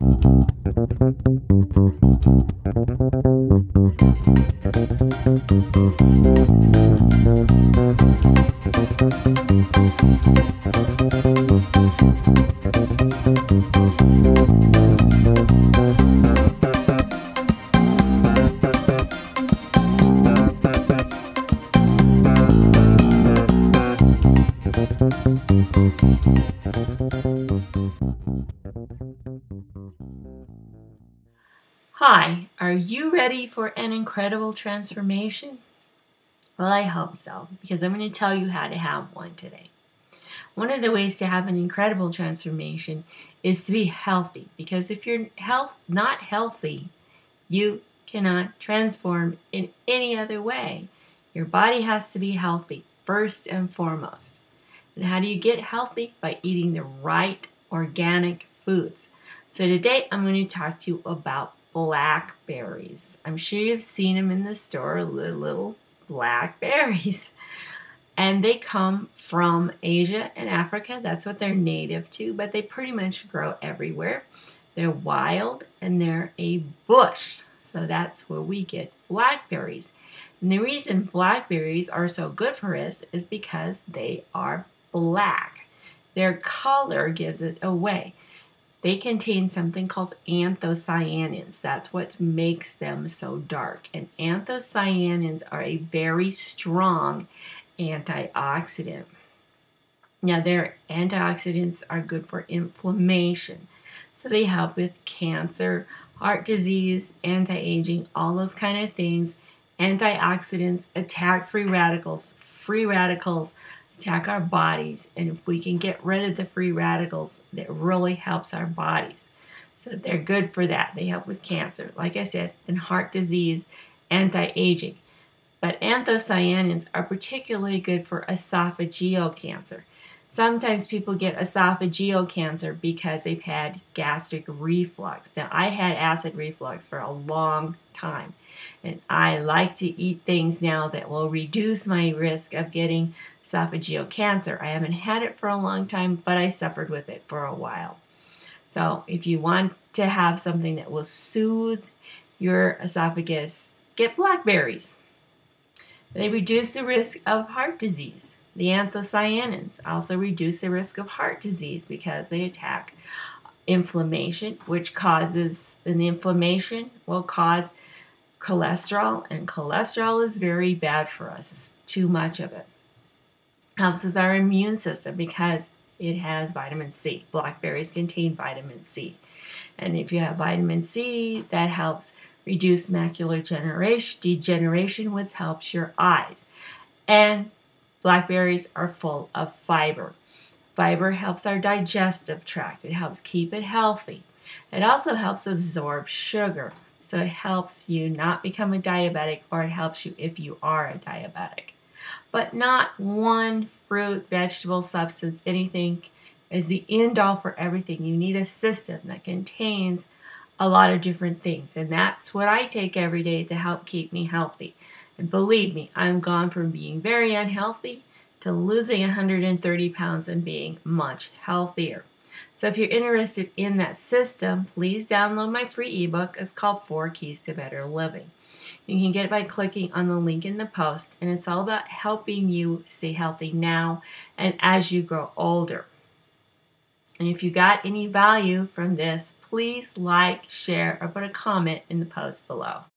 Thank you. Hi, are you ready for an incredible transformation? Well, I hope so, because I'm going to tell you how to have one today. One of the ways to have an incredible transformation is to be healthy, because if you're health not healthy, you cannot transform in any other way. Your body has to be healthy first and foremost. And how do you get healthy? By eating the right organic foods. So today I'm going to talk to you about blackberries. I'm sure you've seen them in the store, little, little blackberries. And they come from Asia and Africa. That's what they're native to, but they pretty much grow everywhere. They're wild and they're a bush. So that's where we get blackberries. And the reason blackberries are so good for us is because they are black. Their color gives it away. They contain something called anthocyanins. That's what makes them so dark. And anthocyanins are a very strong antioxidant. Now, their antioxidants are good for inflammation. So they help with cancer, heart disease, anti-aging, all those kind of things. Antioxidants attack free radicals. Free radicals attack our bodies. And if we can get rid of the free radicals, that really helps our bodies. So they're good for that. They help with cancer, like I said, and heart disease, anti-aging. But anthocyanins are particularly good for esophageal cancer. Sometimes people get esophageal cancer because they've had gastric reflux. Now, I had acid reflux for a long time, and I like to eat things now that will reduce my risk of getting esophageal cancer. I haven't had it for a long time, but I suffered with it for a while. So, if you want to have something that will soothe your esophagus, get blackberries. They reduce the risk of heart disease. The anthocyanins also reduce the risk of heart disease because they attack inflammation, which causes, and the inflammation will cause cholesterol, and cholesterol is very bad for us. It's too much of it. Helps with our immune system because it has vitamin C. Blackberries contain vitamin C. And if you have vitamin C, that helps reduce macular generation, degeneration, which helps your eyes. And blackberries are full of fiber. Fiber helps our digestive tract. It helps keep it healthy. It also helps absorb sugar. So it helps you not become a diabetic or it helps you if you are a diabetic. But not one fruit, vegetable, substance, anything is the end all for everything. You need a system that contains a lot of different things. And that's what I take every day to help keep me healthy. And believe me, I'm gone from being very unhealthy to losing 130 pounds and being much healthier. So if you're interested in that system, please download my free ebook. It's called Four Keys to Better Living. You can get it by clicking on the link in the post, and it's all about helping you stay healthy now and as you grow older. And if you got any value from this, please like, share, or put a comment in the post below.